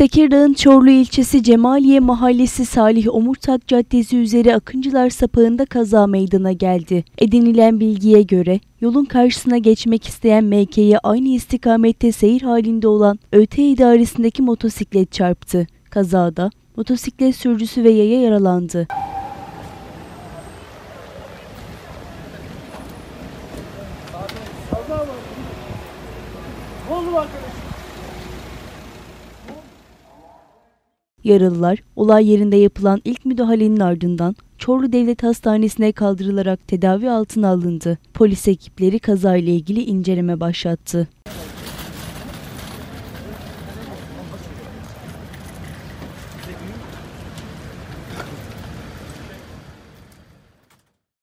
Tekirdağ'ın Çorlu ilçesi Cemaliye Mahallesi Salih Omurtak Caddesi üzeri Akıncılar sapağında kaza meydana geldi. Edinilen bilgiye göre yolun karşısına geçmek isteyen MK'ye aynı istikamette seyir halinde olan ÖT idaresindeki motosiklet çarptı. Kazada motosiklet sürücüsü ve yaya yaralandı. Yaralılar olay yerinde yapılan ilk müdahalenin ardından Çorlu Devlet Hastanesi'ne kaldırılarak tedavi altına alındı. Polis ekipleri kazayla ilgili inceleme başlattı.